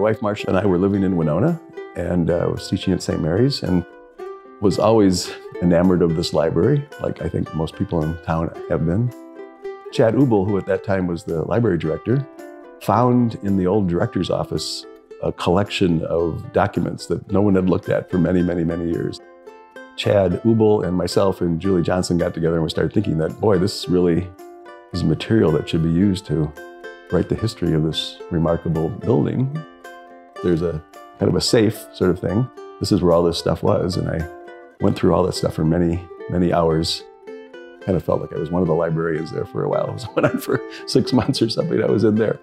My wife Marcia and I were living in Winona and uh, was teaching at St. Mary's and was always enamored of this library, like I think most people in town have been. Chad Ubel, who at that time was the library director, found in the old director's office a collection of documents that no one had looked at for many, many, many years. Chad Ubel and myself and Julie Johnson got together and we started thinking that, boy, this really is material that should be used to write the history of this remarkable building. There's a kind of a safe sort of thing. This is where all this stuff was. And I went through all that stuff for many, many hours. Kind of felt like I was one of the librarians there for a while. I was went on for six months or something. I was in there.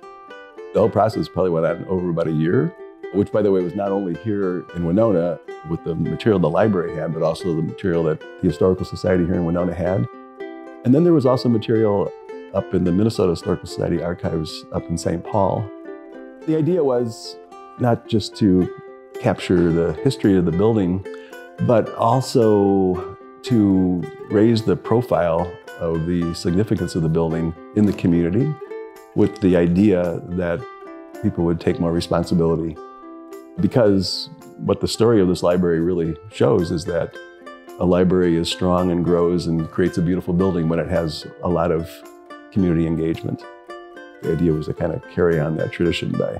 The whole process probably went on over about a year, which, by the way, was not only here in Winona with the material the library had, but also the material that the Historical Society here in Winona had. And then there was also material up in the Minnesota Historical Society archives up in St. Paul. The idea was not just to capture the history of the building, but also to raise the profile of the significance of the building in the community with the idea that people would take more responsibility. Because what the story of this library really shows is that a library is strong and grows and creates a beautiful building when it has a lot of community engagement. The idea was to kind of carry on that tradition by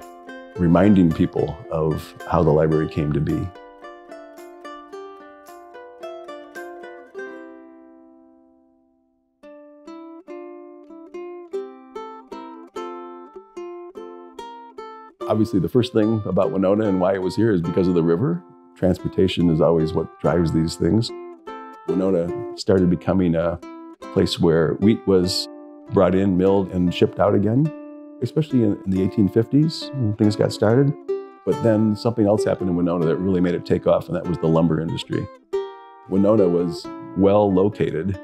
reminding people of how the library came to be. Obviously, the first thing about Winona and why it was here is because of the river. Transportation is always what drives these things. Winona started becoming a place where wheat was brought in, milled, and shipped out again, especially in, in the 1850s when things got started. But then something else happened in Winona that really made it take off, and that was the lumber industry. Winona was well located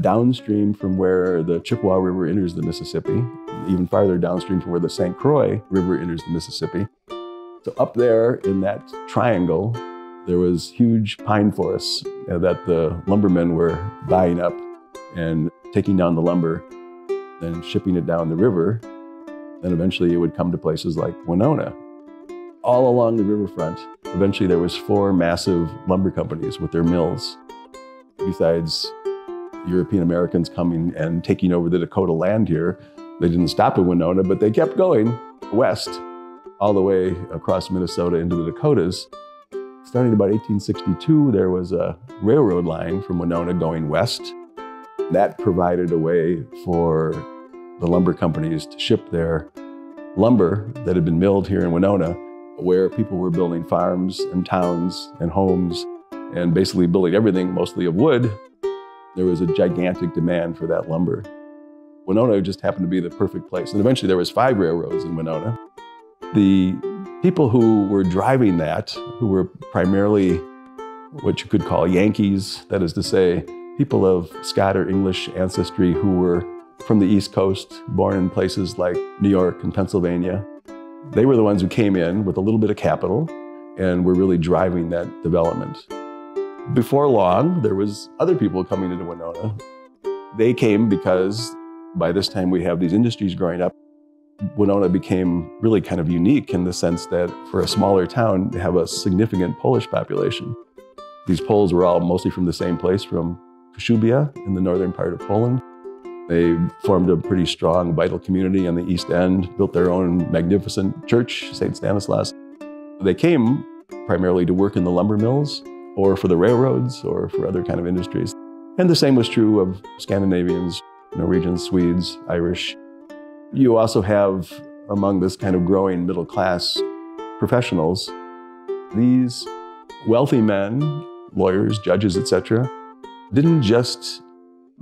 downstream from where the Chippewa River enters the Mississippi, even farther downstream from where the St. Croix River enters the Mississippi. So up there in that triangle, there was huge pine forests uh, that the lumbermen were buying up and taking down the lumber and shipping it down the river. Then eventually it would come to places like Winona. All along the riverfront, eventually there was four massive lumber companies with their mills. Besides European Americans coming and taking over the Dakota land here, they didn't stop in Winona, but they kept going west, all the way across Minnesota into the Dakotas. Starting about 1862, there was a railroad line from Winona going west. That provided a way for the lumber companies to ship their lumber that had been milled here in Winona, where people were building farms and towns and homes and basically building everything mostly of wood. There was a gigantic demand for that lumber. Winona just happened to be the perfect place. And eventually there was five railroads in Winona. The people who were driving that, who were primarily what you could call Yankees, that is to say, people of Scott or English ancestry who were from the East Coast, born in places like New York and Pennsylvania. They were the ones who came in with a little bit of capital and were really driving that development. Before long, there was other people coming into Winona. They came because by this time we have these industries growing up. Winona became really kind of unique in the sense that for a smaller town, they have a significant Polish population. These Poles were all mostly from the same place, from Kaszubia in the northern part of Poland. They formed a pretty strong, vital community on the East End, built their own magnificent church, St. Stanislaus. They came primarily to work in the lumber mills or for the railroads or for other kind of industries. And the same was true of Scandinavians, Norwegians, Swedes, Irish. You also have among this kind of growing middle class professionals, these wealthy men, lawyers, judges, etc., didn't just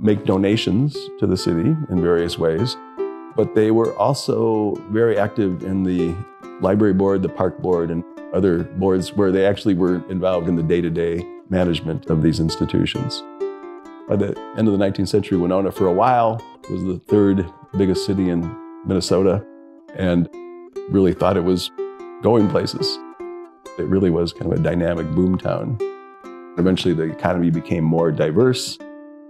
make donations to the city in various ways, but they were also very active in the library board, the park board, and other boards where they actually were involved in the day-to-day management of these institutions. By the end of the 19th century, Winona for a while was the third biggest city in Minnesota and really thought it was going places. It really was kind of a dynamic boom town. Eventually the economy became more diverse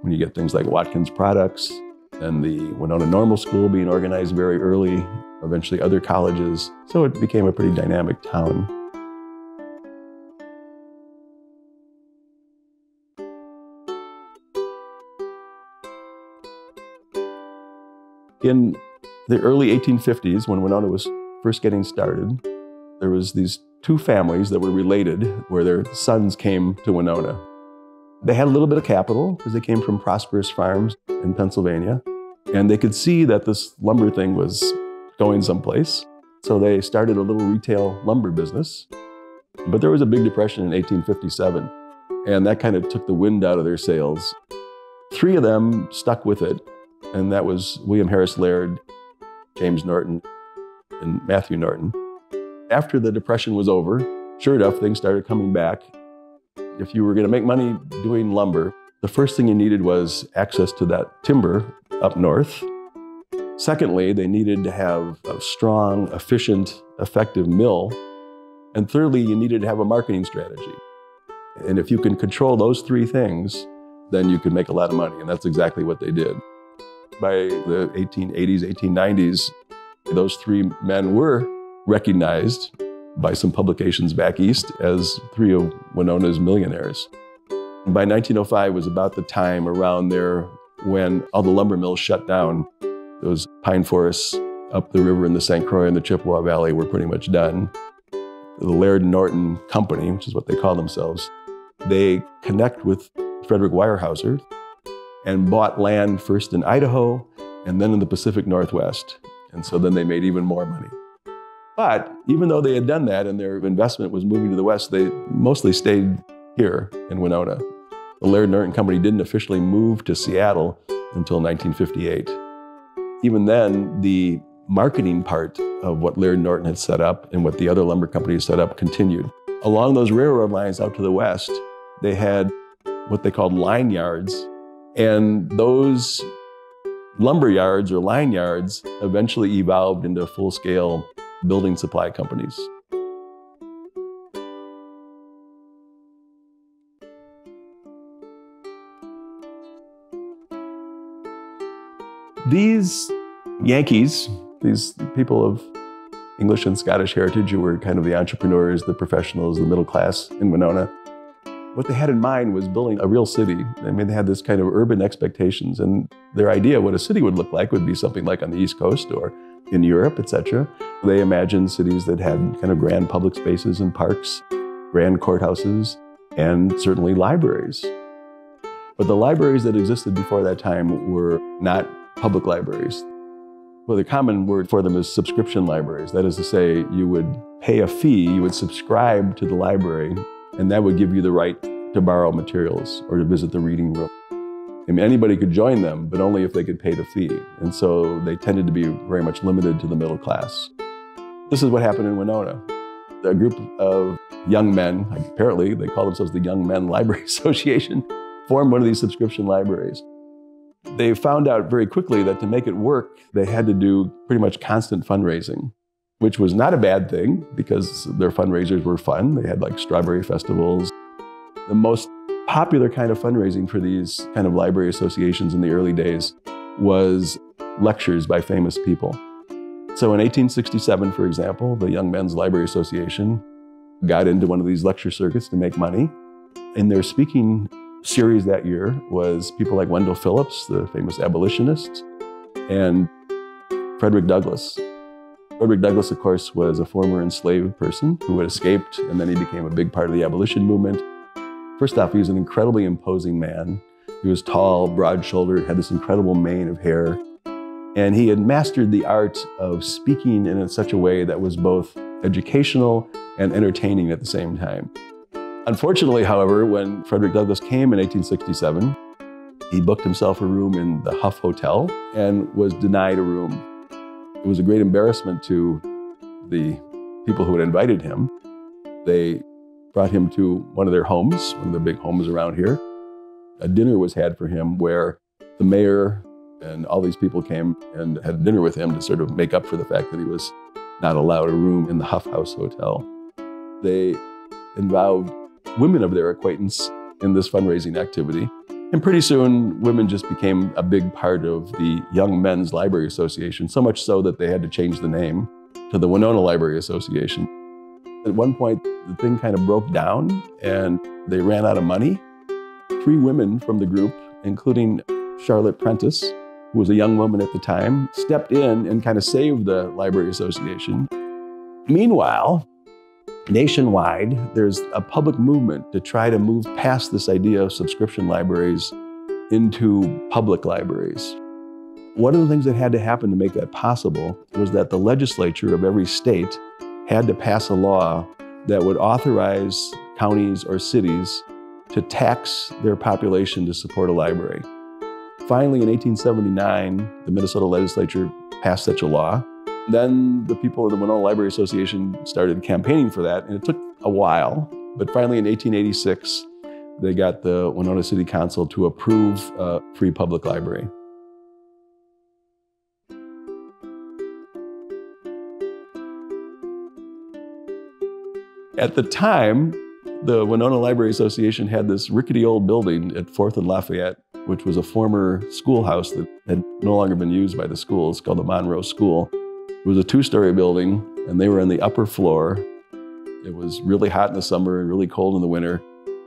when you get things like Watkins Products and the Winona Normal School being organized very early eventually other colleges. So it became a pretty dynamic town. In the early 1850s, when Winona was first getting started, there was these two families that were related where their sons came to Winona. They had a little bit of capital because they came from prosperous farms in Pennsylvania. And they could see that this lumber thing was going someplace. So they started a little retail lumber business. But there was a big depression in 1857, and that kind of took the wind out of their sails. Three of them stuck with it and that was William Harris Laird, James Norton, and Matthew Norton. After the Depression was over, sure enough, things started coming back. If you were going to make money doing lumber, the first thing you needed was access to that timber up north. Secondly, they needed to have a strong, efficient, effective mill. And thirdly, you needed to have a marketing strategy. And if you can control those three things, then you could make a lot of money. And that's exactly what they did by the 1880s, 1890s, those three men were recognized by some publications back east as three of Winona's millionaires. By 1905 was about the time around there when all the lumber mills shut down. Those pine forests up the river in the St. Croix and the Chippewa Valley were pretty much done. The Laird Norton Company, which is what they call themselves, they connect with Frederick Weyerhaeuser, and bought land first in Idaho and then in the Pacific Northwest. And so then they made even more money. But even though they had done that and their investment was moving to the West, they mostly stayed here in Winona. The Laird Norton Company didn't officially move to Seattle until 1958. Even then, the marketing part of what Laird Norton had set up and what the other lumber companies set up continued. Along those railroad lines out to the west, they had what they called line yards and those lumber yards or line yards eventually evolved into full scale building supply companies. These Yankees, these people of English and Scottish heritage who were kind of the entrepreneurs, the professionals, the middle class in Winona, what they had in mind was building a real city. I mean, they had this kind of urban expectations, and their idea what a city would look like would be something like on the East Coast or in Europe, etc. They imagined cities that had kind of grand public spaces and parks, grand courthouses, and certainly libraries. But the libraries that existed before that time were not public libraries. Well, the common word for them is subscription libraries. That is to say, you would pay a fee, you would subscribe to the library and that would give you the right to borrow materials or to visit the reading room. I mean, anybody could join them, but only if they could pay the fee. And so they tended to be very much limited to the middle class. This is what happened in Winona. A group of young men, apparently they call themselves the Young Men Library Association, formed one of these subscription libraries. They found out very quickly that to make it work, they had to do pretty much constant fundraising which was not a bad thing because their fundraisers were fun. They had like strawberry festivals. The most popular kind of fundraising for these kind of library associations in the early days was lectures by famous people. So in 1867, for example, the Young Men's Library Association got into one of these lecture circuits to make money. In their speaking series that year was people like Wendell Phillips, the famous abolitionist, and Frederick Douglass, Frederick Douglass, of course, was a former enslaved person who had escaped, and then he became a big part of the abolition movement. First off, he was an incredibly imposing man. He was tall, broad shouldered, had this incredible mane of hair. And he had mastered the art of speaking in such a way that was both educational and entertaining at the same time. Unfortunately, however, when Frederick Douglass came in 1867, he booked himself a room in the Huff Hotel and was denied a room it was a great embarrassment to the people who had invited him. They brought him to one of their homes, one of the big homes around here. A dinner was had for him where the mayor and all these people came and had dinner with him to sort of make up for the fact that he was not allowed a room in the Huff House Hotel. They involved women of their acquaintance in this fundraising activity. And pretty soon, women just became a big part of the Young Men's Library Association, so much so that they had to change the name to the Winona Library Association. At one point, the thing kind of broke down and they ran out of money. Three women from the group, including Charlotte Prentice, who was a young woman at the time, stepped in and kind of saved the Library Association. Meanwhile, nationwide, there's a public movement to try to move past this idea of subscription libraries into public libraries. One of the things that had to happen to make that possible was that the legislature of every state had to pass a law that would authorize counties or cities to tax their population to support a library. Finally, in 1879, the Minnesota legislature passed such a law. Then the people of the Winona Library Association started campaigning for that, and it took a while. But finally, in 1886, they got the Winona City Council to approve a free public library. At the time, the Winona Library Association had this rickety old building at 4th and Lafayette, which was a former schoolhouse that had no longer been used by the schools, called the Monroe School. It was a two story building, and they were on the upper floor. It was really hot in the summer and really cold in the winter.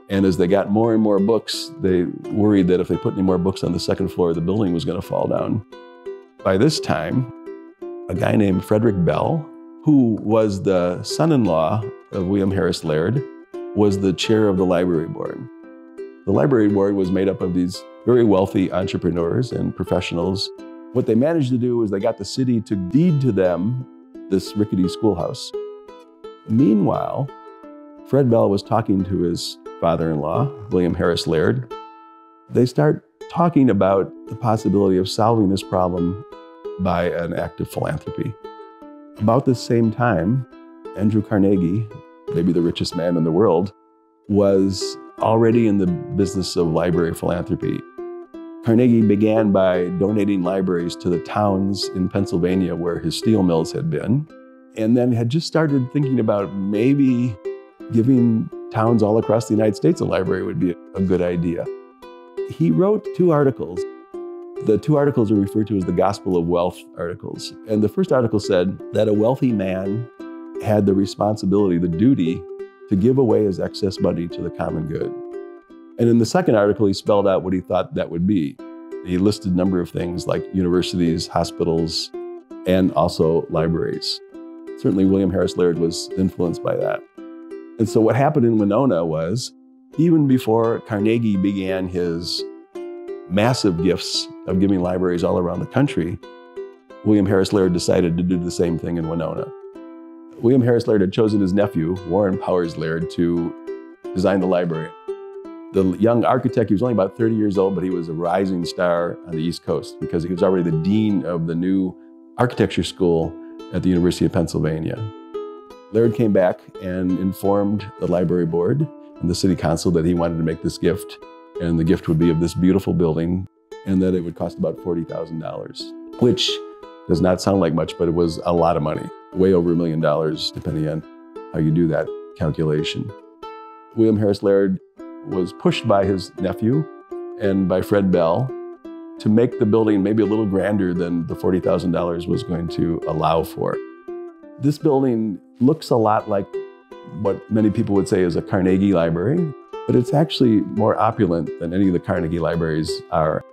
And as they got more and more books, they worried that if they put any more books on the second floor, the building was going to fall down. By this time, a guy named Frederick Bell, who was the son in law of William Harris Laird, was the chair of the library board. The library board was made up of these very wealthy entrepreneurs and professionals. What they managed to do is they got the city to deed to them this rickety schoolhouse. Meanwhile, Fred Bell was talking to his father in law, William Harris Laird. They start talking about the possibility of solving this problem by an act of philanthropy. About the same time, Andrew Carnegie, maybe the richest man in the world, was already in the business of library philanthropy. Carnegie began by donating libraries to the towns in Pennsylvania where his steel mills had been, and then had just started thinking about maybe giving towns all across the United States a library would be a good idea. He wrote two articles. The two articles are referred to as the Gospel of Wealth articles. And the first article said that a wealthy man had the responsibility, the duty, to give away his excess money to the common good. And in the second article, he spelled out what he thought that would be. He listed a number of things like universities, hospitals, and also libraries. Certainly, William Harris Laird was influenced by that. And so, what happened in Winona was even before Carnegie began his massive gifts of giving libraries all around the country, William Harris Laird decided to do the same thing in Winona. William Harris Laird had chosen his nephew, Warren Powers Laird, to design the library. The young architect, he was only about 30 years old, but he was a rising star on the East Coast because he was already the dean of the new architecture school at the University of Pennsylvania. Laird came back and informed the library board and the city council that he wanted to make this gift, and the gift would be of this beautiful building, and that it would cost about $40,000, which does not sound like much, but it was a lot of money way over a million dollars, depending on how you do that calculation. William Harris Laird was pushed by his nephew and by Fred Bell to make the building maybe a little grander than the $40,000 was going to allow for. This building looks a lot like what many people would say is a Carnegie library, but it's actually more opulent than any of the Carnegie libraries are.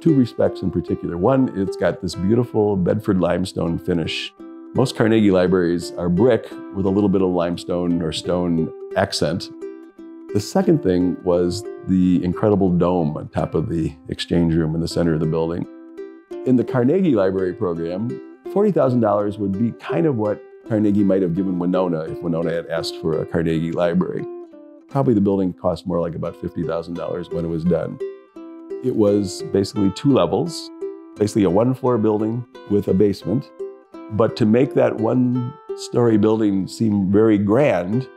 Two respects in particular. One, it's got this beautiful Bedford limestone finish most Carnegie libraries are brick with a little bit of limestone or stone accent. The second thing was the incredible dome on top of the exchange room in the center of the building. In the Carnegie Library program, $40,000 would be kind of what Carnegie might have given Winona if Winona had asked for a Carnegie library. Probably the building cost more like about $50,000 when it was done. It was basically two levels, basically a one floor building with a basement but to make that one story building seem very grand,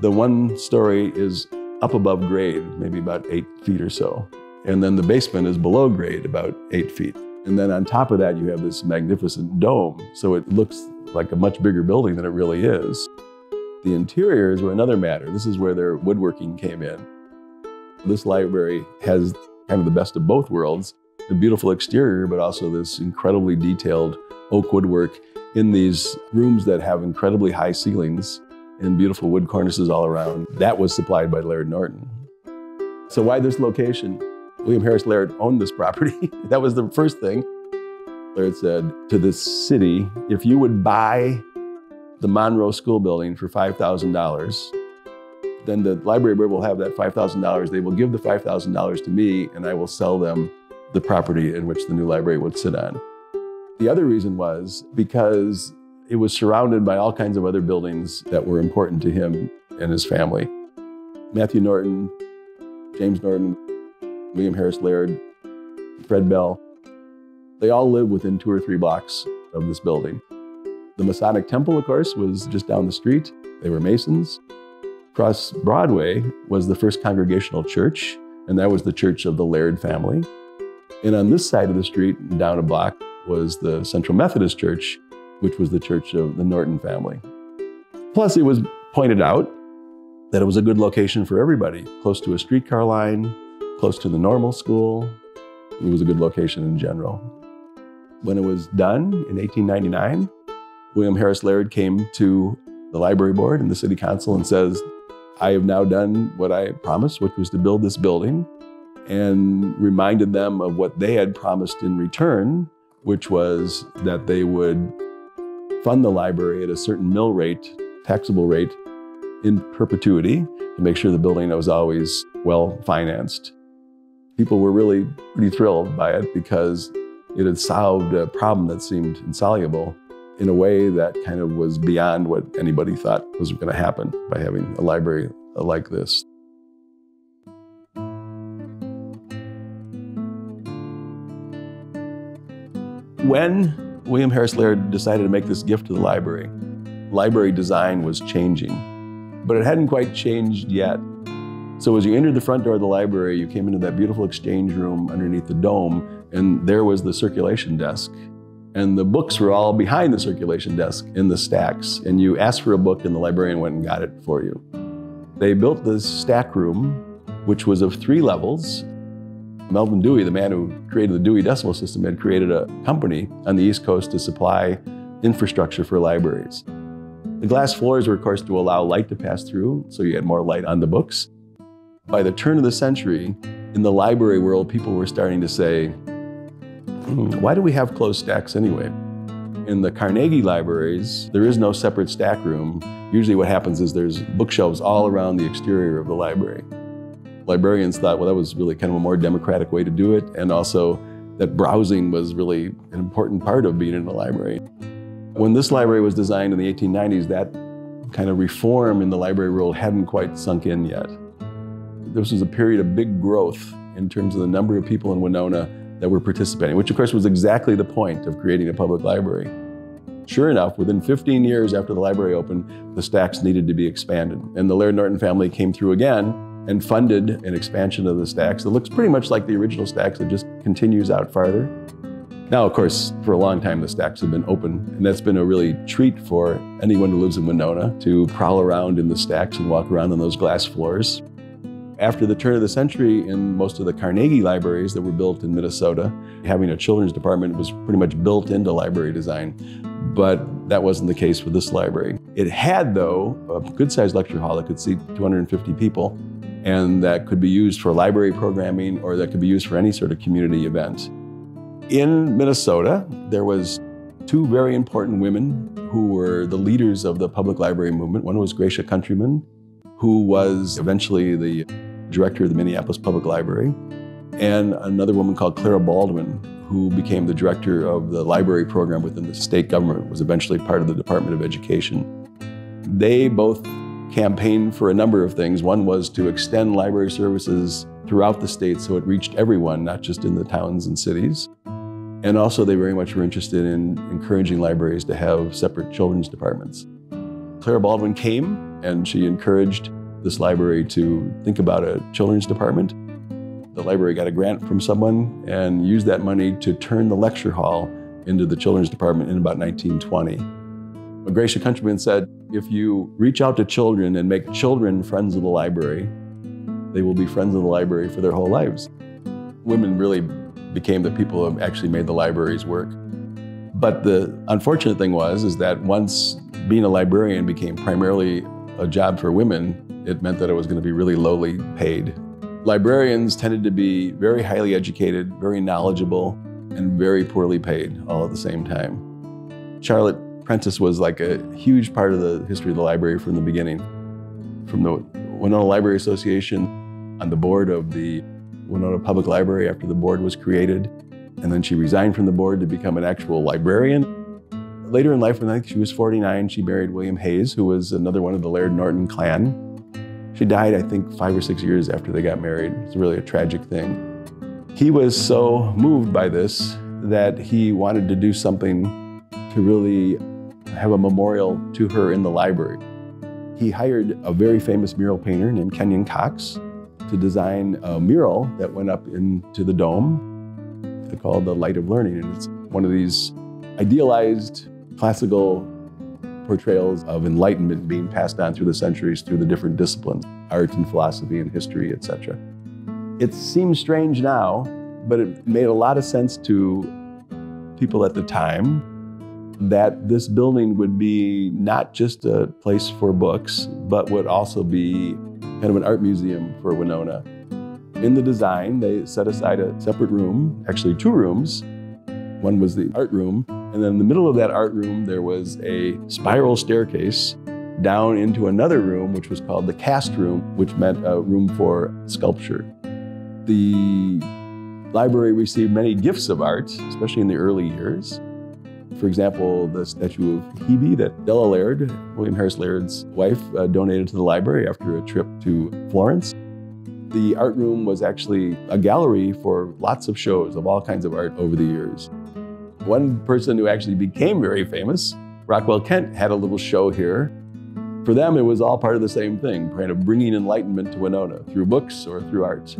the one story is up above grade, maybe about eight feet or so. And then the basement is below grade, about eight feet. And then on top of that, you have this magnificent dome. So it looks like a much bigger building than it really is. The interiors were another matter. This is where their woodworking came in. This library has kind of the best of both worlds the beautiful exterior, but also this incredibly detailed oak woodwork in these rooms that have incredibly high ceilings and beautiful wood cornices all around. That was supplied by Laird Norton. So, why this location? William Harris Laird owned this property. that was the first thing. Laird said to the city, if you would buy the Monroe School building for $5,000, then the library board will have that $5,000. They will give the $5,000 to me, and I will sell them the property in which the new library would sit on. The other reason was because it was surrounded by all kinds of other buildings that were important to him and his family. Matthew Norton, James Norton, William Harris Laird, Fred Bell, they all lived within two or three blocks of this building. The Masonic Temple, of course, was just down the street. They were Masons. Across Broadway was the first congregational church, and that was the church of the Laird family. And on this side of the street, down a block, was the Central Methodist Church, which was the church of the Norton family. Plus, it was pointed out that it was a good location for everybody, close to a streetcar line, close to the normal school. It was a good location in general. When it was done in 1899, William Harris Laird came to the library board and the city council and says, I have now done what I promised, which was to build this building and reminded them of what they had promised in return, which was that they would fund the library at a certain mill rate, taxable rate, in perpetuity to make sure the building was always well financed. People were really pretty thrilled by it because it had solved a problem that seemed insoluble in a way that kind of was beyond what anybody thought was going to happen by having a library like this. When William Harris Laird decided to make this gift to the library, library design was changing, but it hadn't quite changed yet. So as you entered the front door of the library, you came into that beautiful exchange room underneath the dome, and there was the circulation desk. And the books were all behind the circulation desk in the stacks. And you asked for a book, and the librarian went and got it for you. They built this stack room, which was of three levels, Melvin Dewey, the man who created the Dewey Decimal System, had created a company on the East Coast to supply infrastructure for libraries. The glass floors were, of course, to allow light to pass through, so you had more light on the books. By the turn of the century, in the library world, people were starting to say, Hmm, why do we have closed stacks anyway? In the Carnegie libraries, there is no separate stack room. Usually what happens is there's bookshelves all around the exterior of the library librarians thought, well, that was really kind of a more democratic way to do it. And also that browsing was really an important part of being in a library. When this library was designed in the 1890s, that kind of reform in the library world hadn't quite sunk in yet. This was a period of big growth in terms of the number of people in Winona that were participating, which of course was exactly the point of creating a public library. Sure enough, within 15 years after the library opened, the stacks needed to be expanded. And the Laird Norton family came through again and funded an expansion of the stacks that looks pretty much like the original stacks. It just continues out farther. Now, of course, for a long time, the stacks have been open, and that's been a really treat for anyone who lives in Winona to prowl around in the stacks and walk around on those glass floors. After the turn of the century, in most of the Carnegie libraries that were built in Minnesota, having a children's department was pretty much built into library design. But that wasn't the case with this library. It had, though, a good sized lecture hall that could seat 250 people and that could be used for library programming or that could be used for any sort of community event. In Minnesota, there was two very important women who were the leaders of the public library movement. One was Gratia Countryman, who was eventually the director of the Minneapolis Public Library, and another woman called Clara Baldwin, who became the director of the library program within the state government, was eventually part of the Department of Education. They both campaigned for a number of things. One was to extend library services throughout the state so it reached everyone, not just in the towns and cities. And also, they very much were interested in encouraging libraries to have separate children's departments. Clara Baldwin came and she encouraged this library to think about a children's department. The library got a grant from someone and used that money to turn the lecture hall into the children's department in about 1920. Gratia Countryman said, if you reach out to children and make children friends of the library, they will be friends of the library for their whole lives. women really became the people who actually made the libraries work. But the unfortunate thing was is that once being a librarian became primarily a job for women, it meant that it was going to be really lowly paid. Librarians tended to be very highly educated, very knowledgeable, and very poorly paid all at the same time. Charlotte Prentice was like a huge part of the history of the library from the beginning. From the Winona Library Association on the board of the Winona Public Library after the board was created. And then she resigned from the board to become an actual librarian. Later in life, when I think she was 49, she married William Hayes, who was another one of the Laird Norton clan. She died, I think, five or six years after they got married. It's really a tragic thing. He was so moved by this that he wanted to do something to really have a memorial to her in the library. He hired a very famous mural painter named Kenyon Cox to design a mural that went up into the dome called The Light of Learning. And it's one of these idealized classical portrayals of enlightenment being passed on through the centuries through the different disciplines, art and philosophy and history, etc. It seems strange now, but it made a lot of sense to people at the time that this building would be not just a place for books, but would also be kind of an art museum for Winona. In the design, they set aside a separate room, actually two rooms. One was the art room, and then in the middle of that art room, there was a spiral staircase down into another room, which was called the cast room, which meant a room for sculpture. The library received many gifts of art, especially in the early years. For example, the statue of Hebe that Della Laird, William Harris Laird's wife, uh, donated to the library after a trip to Florence. The art room was actually a gallery for lots of shows of all kinds of art over the years. One person who actually became very famous, Rockwell Kent, had a little show here. For them, it was all part of the same thing, kind of bringing enlightenment to Winona through books or through art.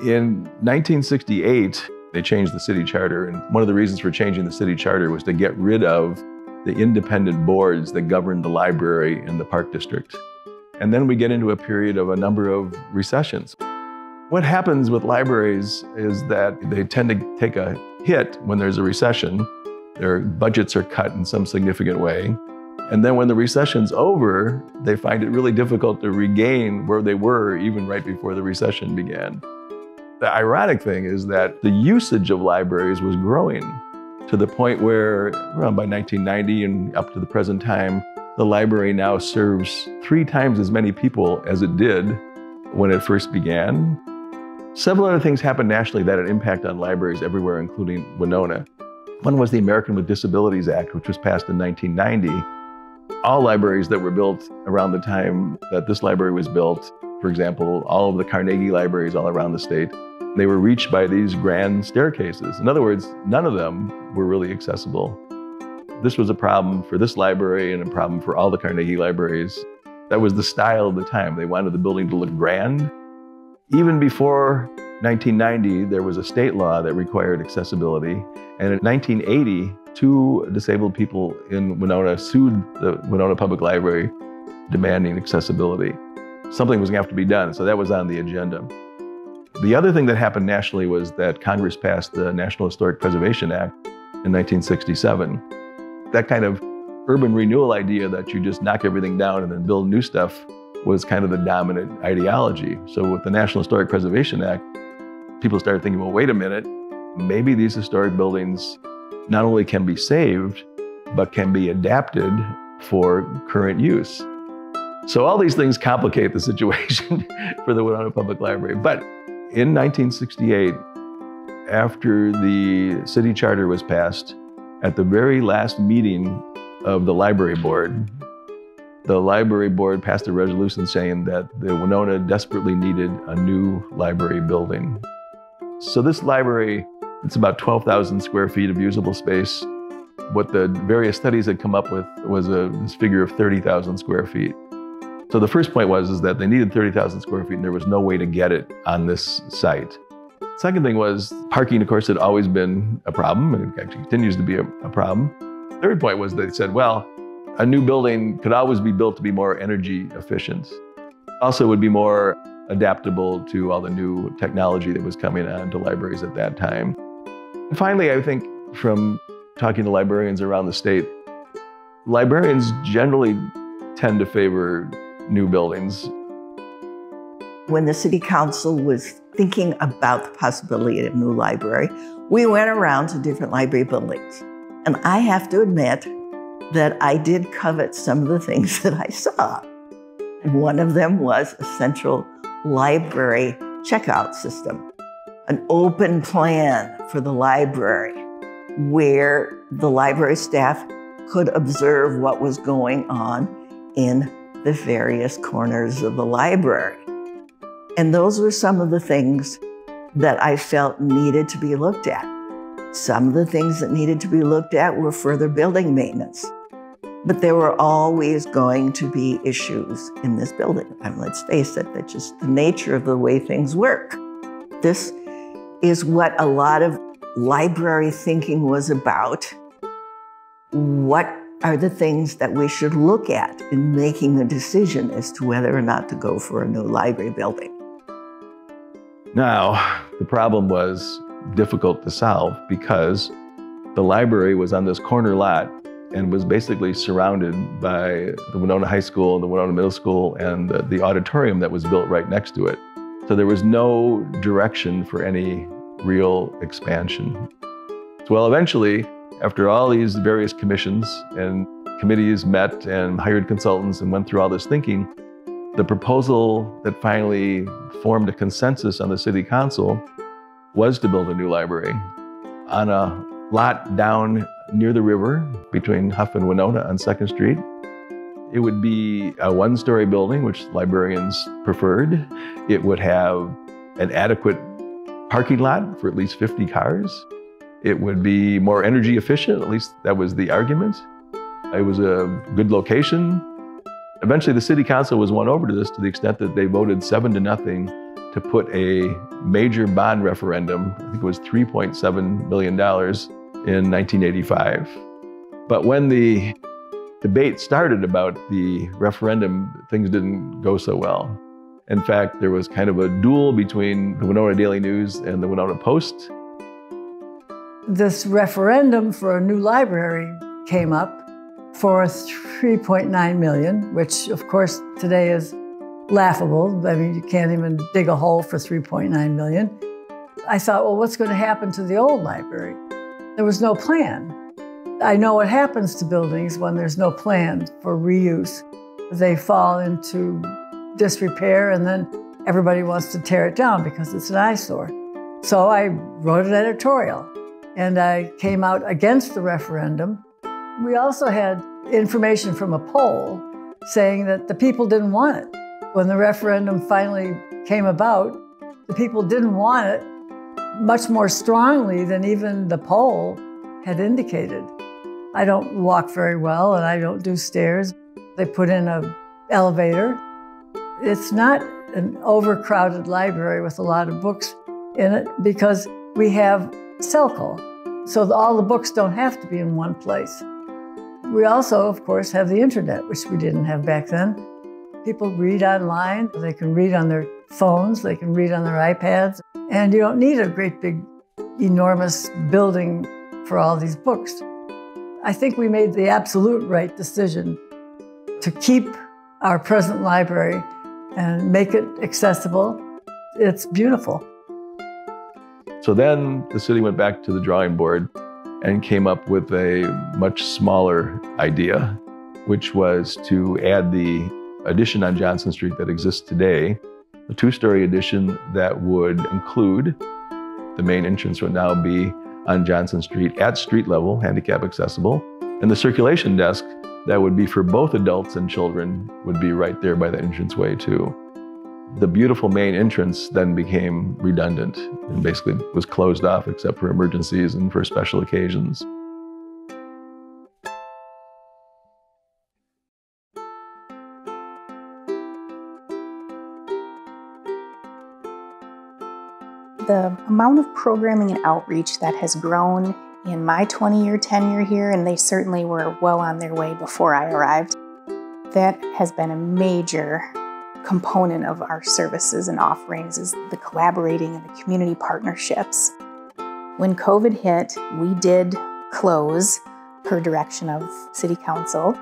In 1968, they changed the city charter. And one of the reasons for changing the city charter was to get rid of the independent boards that governed the library in the Park District. And then we get into a period of a number of recessions. What happens with libraries is that they tend to take a hit when there's a recession. Their budgets are cut in some significant way. And then when the recession's over, they find it really difficult to regain where they were even right before the recession began. The ironic thing is that the usage of libraries was growing to the point where around by 1990 and up to the present time, the library now serves three times as many people as it did when it first began. Several other things happened nationally that had an impact on libraries everywhere, including Winona. One was the American with Disabilities Act, which was passed in 1990. All libraries that were built around the time that this library was built, for example, all of the Carnegie libraries all around the state, they were reached by these grand staircases. In other words, none of them were really accessible. This was a problem for this library and a problem for all the Carnegie libraries. That was the style of the time. They wanted the building to look grand. Even before 1990, there was a state law that required accessibility. And in 1980, two disabled people in Winona sued the Winona Public Library demanding accessibility. Something was going to have to be done, so that was on the agenda. The other thing that happened nationally was that Congress passed the National Historic Preservation Act in 1967. That kind of urban renewal idea that you just knock everything down and then build new stuff was kind of the dominant ideology. So with the National Historic Preservation Act, people started thinking, well, wait a minute, maybe these historic buildings not only can be saved, but can be adapted for current use. So all these things complicate the situation for the Winona Public Library. But in 1968, after the city charter was passed, at the very last meeting of the library board, the library board passed a resolution saying that the Winona desperately needed a new library building. So this library, it's about 12,000 square feet of usable space. What the various studies had come up with was a this figure of 30,000 square feet. So the first point was is that they needed 30,000 square feet and there was no way to get it on this site. Second thing was parking, of course, had always been a problem, and it actually continues to be a, a problem. Third point was they said, well, a new building could always be built to be more energy efficient. Also, would be more adaptable to all the new technology that was coming on to libraries at that time. And finally, I think from talking to librarians around the state, librarians generally tend to favor new buildings. When the city council was thinking about the possibility of a new library, we went around to different library buildings. And I have to admit that I did covet some of the things that I saw. One of them was a central library checkout system, an open plan for the library where the library staff could observe what was going on in the various corners of the library. And those were some of the things that I felt needed to be looked at. Some of the things that needed to be looked at were further building maintenance. But there were always going to be issues in this building. And let's face it, that's just the nature of the way things work. This is what a lot of library thinking was about. What are the things that we should look at in making a decision as to whether or not to go for a new library building? Now, the problem was difficult to solve because the library was on this corner lot and was basically surrounded by the Winona High School, and the Winona Middle School, and the, the auditorium that was built right next to it. So there was no direction for any real expansion. Well, eventually, after all these various commissions and committees met and hired consultants and went through all this thinking, the proposal that finally formed a consensus on the city council was to build a new library on a lot down near the river between Huff and Winona on 2nd Street. It would be a one story building, which librarians preferred. It would have an adequate parking lot for at least 50 cars. It would be more energy efficient, at least that was the argument. It was a good location. Eventually, the city council was won over to this to the extent that they voted seven to nothing to put a major bond referendum, I think it was $3.7 million in 1985. But when the debate started about the referendum, things didn't go so well. In fact, there was kind of a duel between the Winona Daily News and the Winona Post. This referendum for a new library came up for 3.9 million, which of course today is laughable. I mean, you can't even dig a hole for 3.9 million. I thought, well, what's going to happen to the old library? There was no plan. I know what happens to buildings when there's no plan for reuse. They fall into disrepair and then everybody wants to tear it down because it's an eyesore. So I wrote an editorial and I came out against the referendum. We also had information from a poll saying that the people didn't want it. When the referendum finally came about, the people didn't want it much more strongly than even the poll had indicated. I don't walk very well and I don't do stairs. They put in an elevator it's not an overcrowded library with a lot of books in it because we have SELCO. So all the books don't have to be in one place. We also, of course, have the internet, which we didn't have back then. People read online, they can read on their phones, they can read on their iPads, and you don't need a great big, enormous building for all these books. I think we made the absolute right decision to keep our present library and make it accessible. It's beautiful. So then the city went back to the drawing board and came up with a much smaller idea, which was to add the addition on Johnson Street that exists today, a two story addition that would include the main entrance would now be on Johnson Street at street level, handicap accessible, and the circulation desk that would be for both adults and children would be right there by the entranceway too. The beautiful main entrance then became redundant and basically was closed off except for emergencies and for special occasions. The amount of programming and outreach that has grown in my 20 year tenure here, and they certainly were well on their way before I arrived, that has been a major component of our services and offerings is the collaborating and the community partnerships. When COVID hit, we did close per direction of City Council.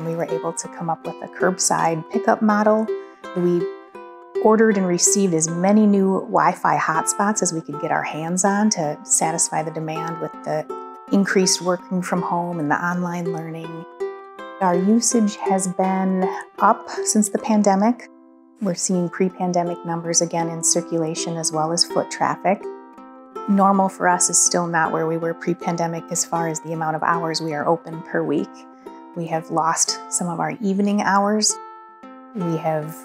We were able to come up with a curbside pickup model. We ordered and received as many new Wi-Fi hotspots as we could get our hands on to satisfy the demand with the increased working from home and the online learning. Our usage has been up since the pandemic. We're seeing pre-pandemic numbers again in circulation as well as foot traffic. Normal for us is still not where we were pre-pandemic as far as the amount of hours we are open per week. We have lost some of our evening hours. We have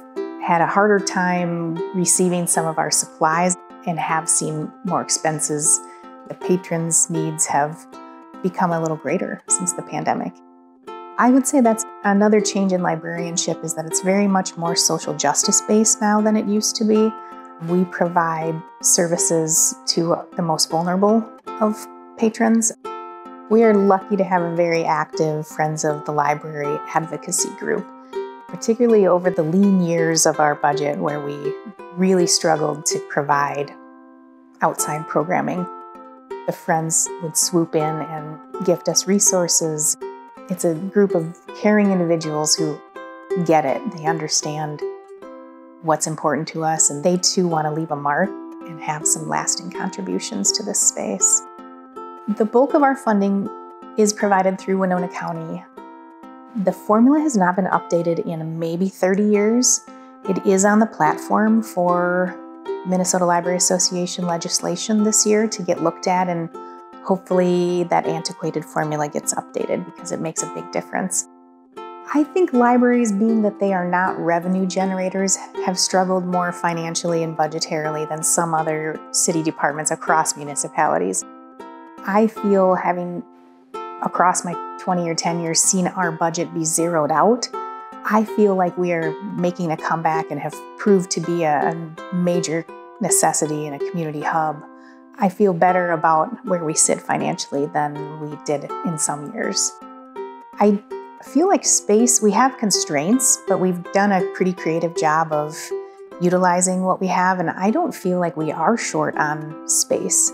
had a harder time receiving some of our supplies and have seen more expenses. The patrons' needs have become a little greater since the pandemic. I would say that's another change in librarianship is that it's very much more social justice based now than it used to be. We provide services to the most vulnerable of patrons. We are lucky to have a very active Friends of the Library advocacy group, particularly over the lean years of our budget where we really struggled to provide outside programming. The Friends would swoop in and gift us resources it's a group of caring individuals who get it. They understand what's important to us, and they too want to leave a mark and have some lasting contributions to this space. The bulk of our funding is provided through Winona County. The formula has not been updated in maybe 30 years. It is on the platform for Minnesota Library Association legislation this year to get looked at and hopefully that antiquated formula gets updated because it makes a big difference. I think libraries, being that they are not revenue generators, have struggled more financially and budgetarily than some other city departments across municipalities. I feel having, across my 20 or 10 years, seen our budget be zeroed out, I feel like we are making a comeback and have proved to be a, a major necessity and a community hub. I feel better about where we sit financially than we did in some years. I feel like space, we have constraints, but we've done a pretty creative job of utilizing what we have, and I don't feel like we are short on space.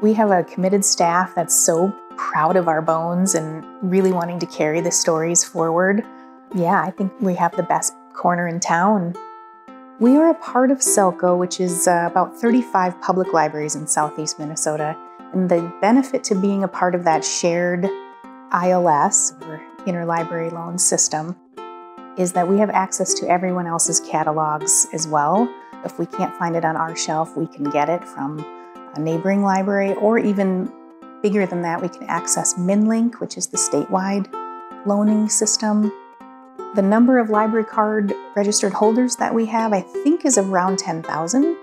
We have a committed staff that's so proud of our bones and really wanting to carry the stories forward. Yeah, I think we have the best corner in town we are a part of SELCO, which is uh, about 35 public libraries in southeast Minnesota. And the benefit to being a part of that shared ILS, or interlibrary loan system, is that we have access to everyone else's catalogs as well. If we can't find it on our shelf, we can get it from a neighboring library, or even bigger than that, we can access MinLink, which is the statewide loaning system. The number of library card registered holders that we have, I think, is around 10,000.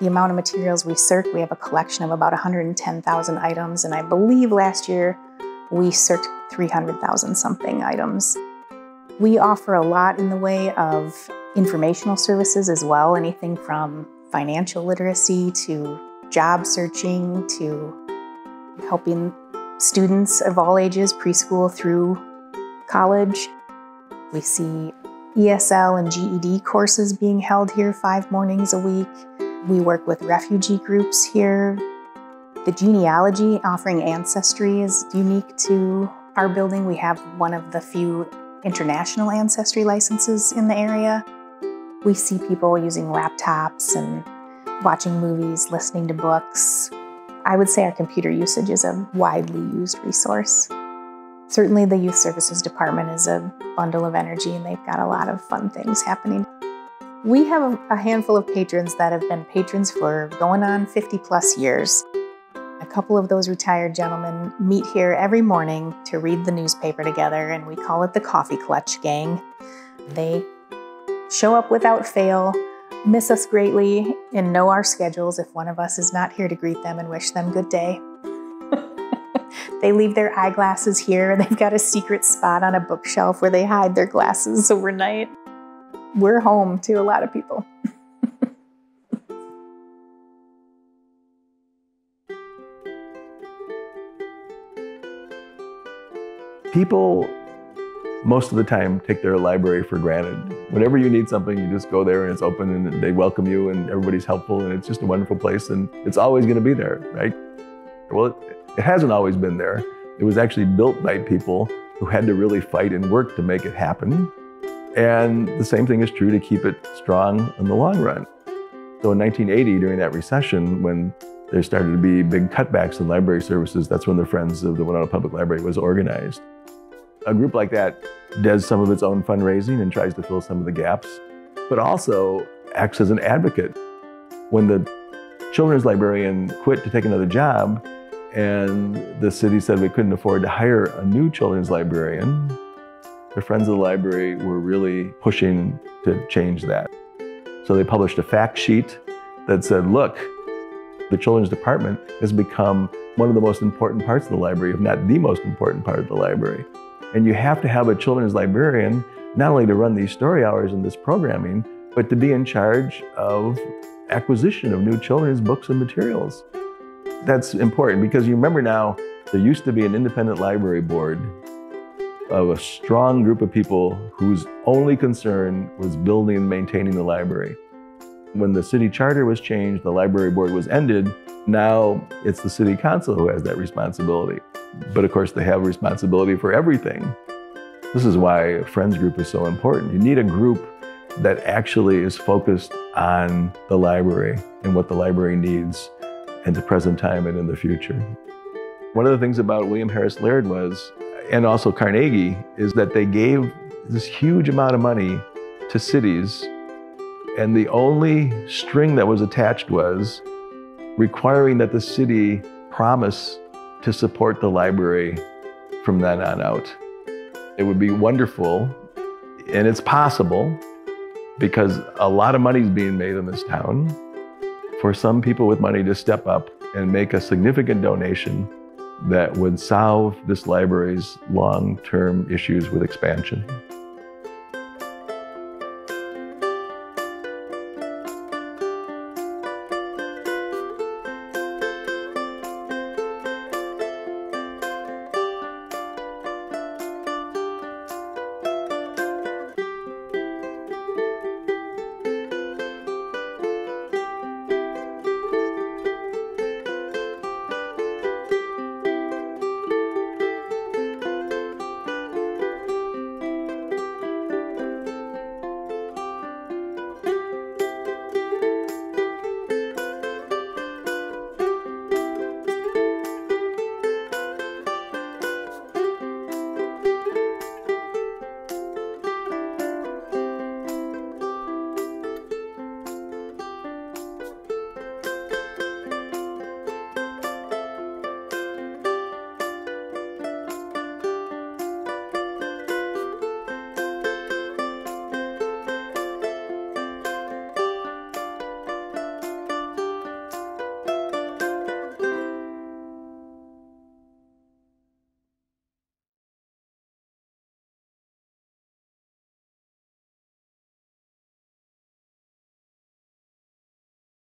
The amount of materials we circ, we have a collection of about 110,000 items, and I believe last year we circed 300,000 something items. We offer a lot in the way of informational services as well, anything from financial literacy to job searching to helping students of all ages, preschool through college. We see ESL and GED courses being held here five mornings a week. We work with refugee groups here. The genealogy offering ancestry is unique to our building. We have one of the few international ancestry licenses in the area. We see people using laptops and watching movies, listening to books. I would say our computer usage is a widely used resource. Certainly, the Youth Services Department is a bundle of energy and they've got a lot of fun things happening. We have a handful of patrons that have been patrons for going on 50 plus years. A couple of those retired gentlemen meet here every morning to read the newspaper together, and we call it the Coffee Clutch Gang. They show up without fail, miss us greatly, and know our schedules if one of us is not here to greet them and wish them good day. They leave their eyeglasses here. They've got a secret spot on a bookshelf where they hide their glasses overnight. We're home to a lot of people. people most of the time take their library for granted. Whenever you need something, you just go there and it's open and they welcome you and everybody's helpful and it's just a wonderful place and it's always going to be there, right? Well, it, hasn't always been there. It was actually built by people who had to really fight and work to make it happen. And the same thing is true to keep it strong in the long run. So in 1980, during that recession, when there started to be big cutbacks in library services, that's when the Friends of the Winona Public Library was organized. A group like that does some of its own fundraising and tries to fill some of the gaps, but also acts as an advocate. When the children's librarian quit to take another job, and the city said we couldn't afford to hire a new children's librarian, the Friends of the Library were really pushing to change that. So they published a fact sheet that said, look, the children's department has become one of the most important parts of the library, if not the most important part of the library. And you have to have a children's librarian not only to run these story hours and this programming, but to be in charge of acquisition of new children's books and materials. That's important because you remember now, there used to be an independent library board of a strong group of people whose only concern was building and maintaining the library. When the city charter was changed, the library board was ended. Now it's the city council who has that responsibility. But of course, they have responsibility for everything. This is why a friends group is so important. You need a group that actually is focused on the library and what the library needs in the present time and in the future. One of the things about William Harris Laird was, and also Carnegie, is that they gave this huge amount of money to cities, and the only string that was attached was requiring that the city promise to support the library from then on out. It would be wonderful, and it's possible because a lot of money is being made in this town for some people with money to step up and make a significant donation that would solve this library's long term issues with expansion.